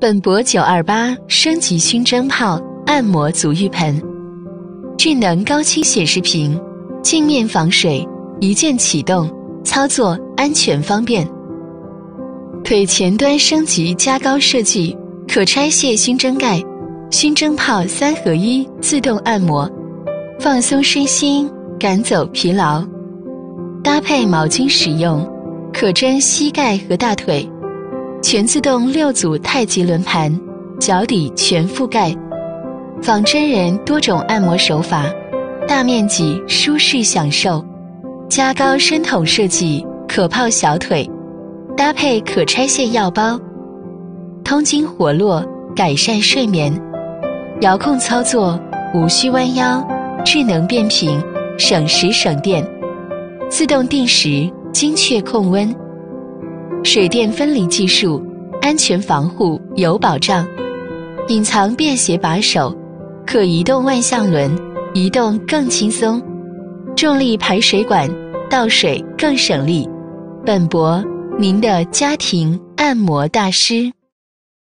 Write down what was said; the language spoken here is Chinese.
本博九二八升级熏蒸泡按摩足浴盆，智能高清显示屏，镜面防水，一键启动，操作安全方便。腿前端升级加高设计，可拆卸熏蒸盖，熏蒸泡三合一自动按摩，放松身心，赶走疲劳。搭配毛巾使用，可蒸膝盖和大腿。全自动六组太极轮盘，脚底全覆盖，仿真人多种按摩手法，大面积舒适享受。加高深筒设计，可泡小腿，搭配可拆卸药包，通经活络，改善睡眠。遥控操作，无需弯腰，智能变频，省时省电，自动定时，精确控温。水电分离技术，安全防护有保障。隐藏便携把手，可移动万向轮，移动更轻松。重力排水管，倒水更省力。本博，您的家庭按摩大师。